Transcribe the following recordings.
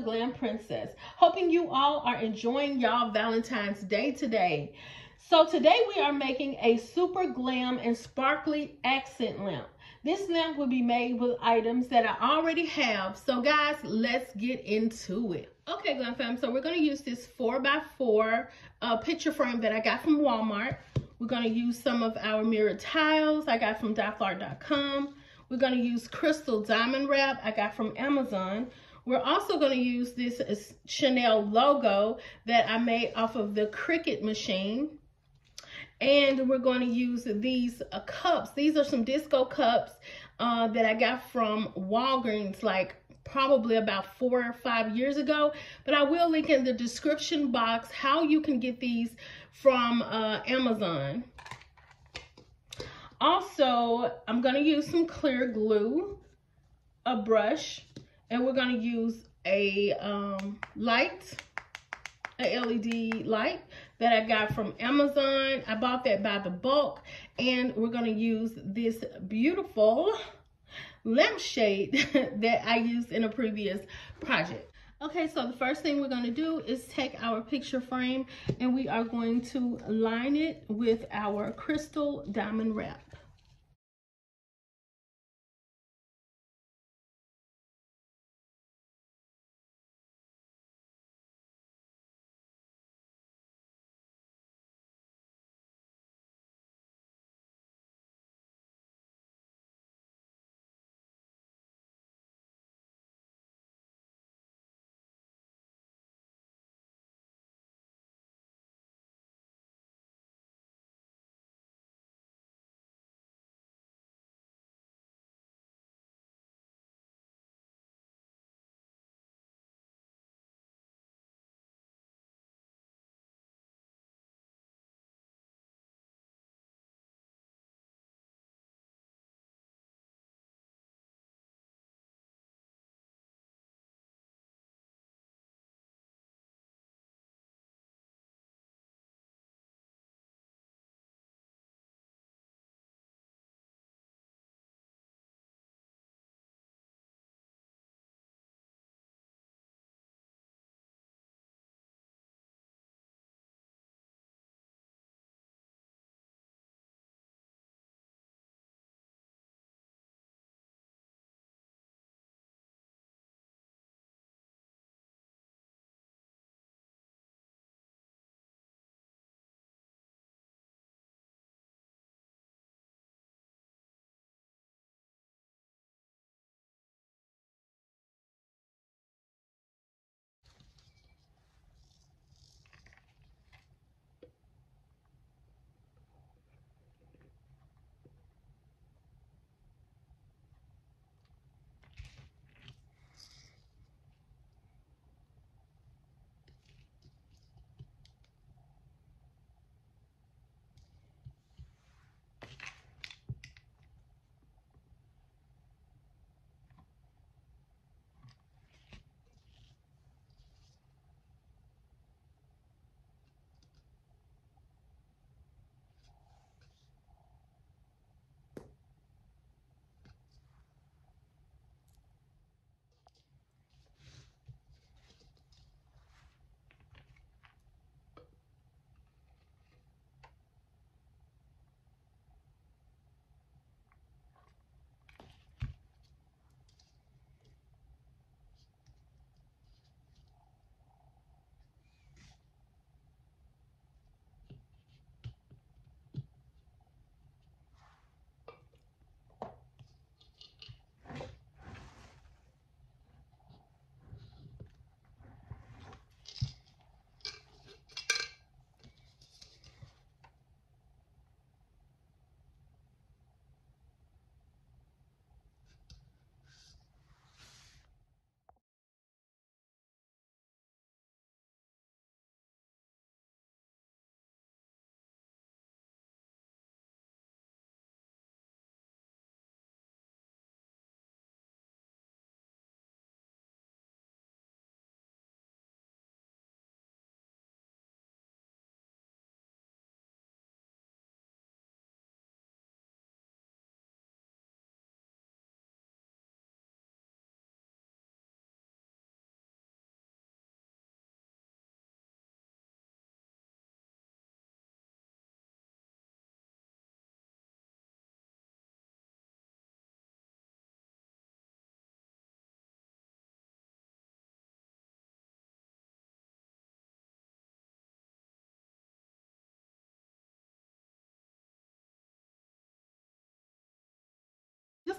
the Glam Princess. Hoping you all are enjoying y'all Valentine's Day today. So today we are making a super glam and sparkly accent lamp. This lamp will be made with items that I already have. So guys, let's get into it. Okay, Glam fam, so we're gonna use this four by four uh, picture frame that I got from Walmart. We're gonna use some of our mirror tiles I got from diflart.com. We're gonna use crystal diamond wrap I got from Amazon. We're also going to use this Chanel logo that I made off of the Cricut machine. And we're going to use these uh, cups. These are some disco cups uh, that I got from Walgreens like probably about four or five years ago. But I will link in the description box how you can get these from uh, Amazon. Also, I'm going to use some clear glue, a brush, and we're going to use a um, light, a LED light that I got from Amazon. I bought that by the bulk. And we're going to use this beautiful lampshade that I used in a previous project. Okay, so the first thing we're going to do is take our picture frame and we are going to line it with our crystal diamond wrap.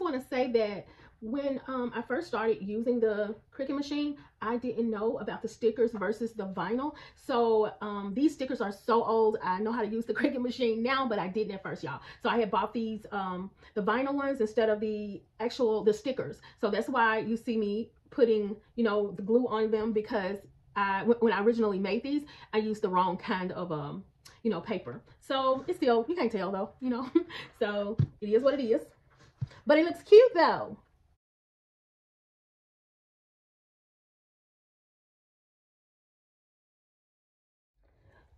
Want to say that when um, I first started using the Cricut machine, I didn't know about the stickers versus the vinyl. So um, these stickers are so old. I know how to use the Cricut machine now, but I didn't at first, y'all. So I had bought these, um, the vinyl ones instead of the actual, the stickers. So that's why you see me putting, you know, the glue on them because I, when I originally made these, I used the wrong kind of, um, you know, paper. So it's still, you can't tell though, you know. so it is what it is. But it looks cute though.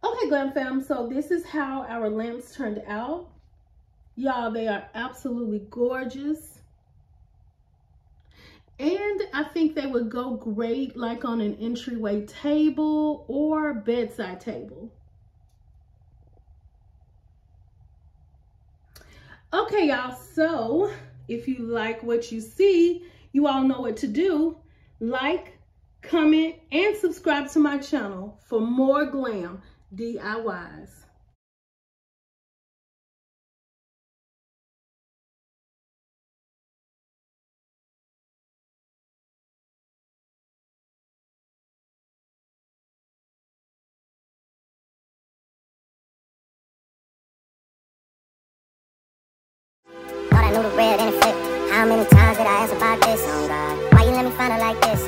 Okay, Glam Fam, so this is how our lamps turned out. Y'all, they are absolutely gorgeous. And I think they would go great like on an entryway table or bedside table. Okay, y'all, so if you like what you see, you all know what to do. Like, comment, and subscribe to my channel for more glam. DIYs. Knew the red and it flip. How many times did I ask about this on God? Why you let me find it like this